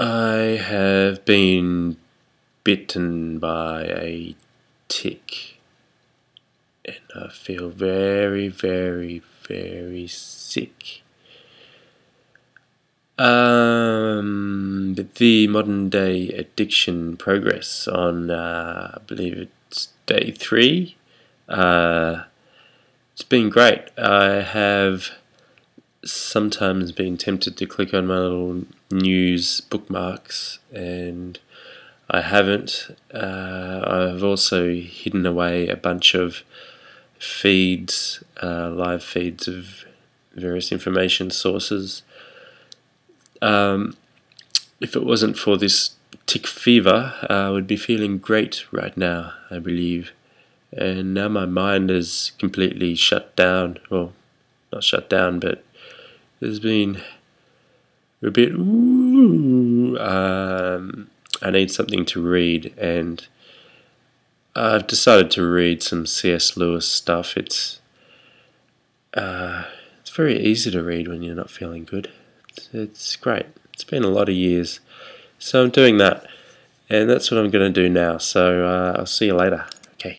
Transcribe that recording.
I have been bitten by a tick and I feel very, very, very sick. Um, the modern day addiction progress on, uh, I believe it's day three. Uh, it's been great. I have sometimes been tempted to click on my little news bookmarks and I haven't. Uh, I've also hidden away a bunch of feeds, uh, live feeds of various information sources. Um, if it wasn't for this tick fever, I would be feeling great right now, I believe. And now my mind is completely shut down. Well, not shut down, but there's been a bit. Um, I need something to read, and I've decided to read some C.S. Lewis stuff. It's uh, it's very easy to read when you're not feeling good. It's, it's great. It's been a lot of years, so I'm doing that, and that's what I'm going to do now. So uh, I'll see you later.